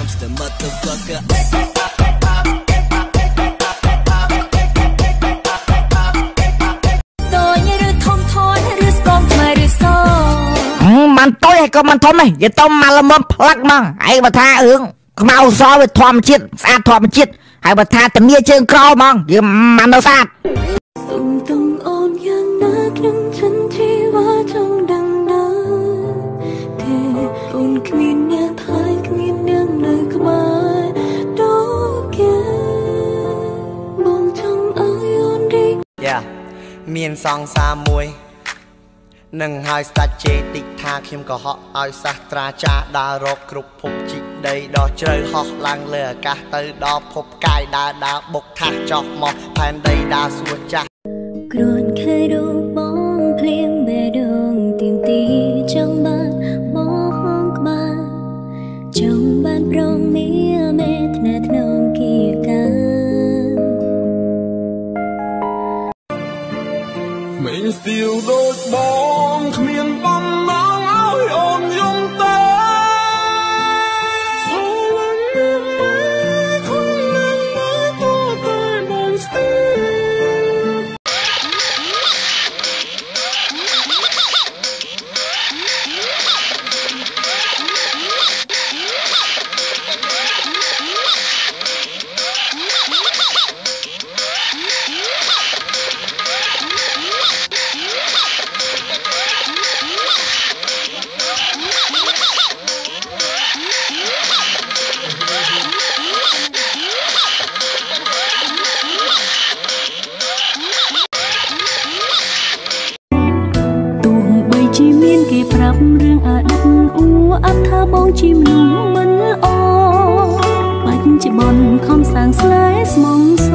Trump's the motherfucker. ăn tối hay có ăn thôm ấy vậy tôm mà là mâm plug mà ai mà tha hướng mau so với thòm chiết xa thòm chiết hay mà tha tầm nia trên crawl mà nhưng mà nó sát មានសង្សារមួយនឹងហើយស្ដាច់ជេរតិចថាខ្ញុំក៏ហក់ឲ្យសាស្ត្រាចារ្យដើររកគ្រប់ភពជីកដីដ៏ជ្រៅហោះឡើងលើអាកាសទៅដល់ភពកាយដើរដើរបុកថាសចោះមកផែនដីដើរសួរចាស់គ្រាន់ឃើញរូបបងភ្លៀងបេះដូងទីមទីចង់បាន ដូចបងគ្មានបំ គេប្រាប់រឿងអតីតអ៊ូអត់ថាបងជាមនុស្សមិនល្អបាច់ជាបនខំសាងស្នេហ៍ស្មងស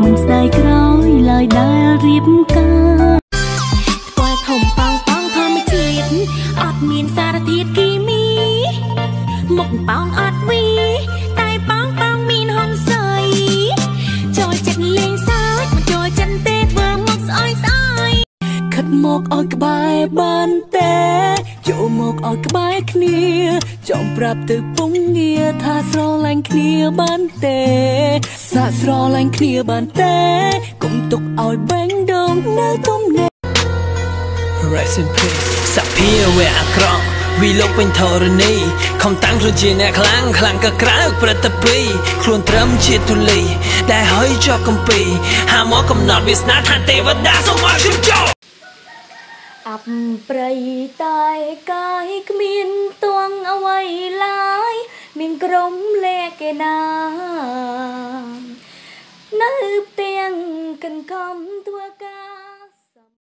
មិនស្ដាយក្រោយឡើយដែលរៀបការស្គាល់ធំប៉ោងប៉ោងធម្មជាតិអត់មានសារធាតុគីមីមុខប៉ោងអត់វីតែប៉ោង ឲ្យក្បែរបានតែចូលមកឲ្យក្បែរគ្នាចង់ប្រាប់ទៅពងងារថាស្រឡាញ់គ្នាបានទេសាកស្រឡាញ់គ្នាបានទេកុំទុកឲ្យបេងដូងនៅទំនេរ Rest in peace សភាវៈអាក្រក់វិលោកពេញធរណីខំតាំងខ្លួនជាអ្នកខ្លាំងខ្លាំងក៏ក្រៅប្រតិពីខ្លួនត្រឹមជាទូលីដែលហើយជាប់កំពីហាមកកំណត់វាសនាថាទេវតាសូមឲ្យខ្ញុំចូល អបប្រៃតែកាយគ្មានទងអ្វីឡើយ មានក្រុមលេខគេណានៅផ្ទាំងកន្កំធ្វើ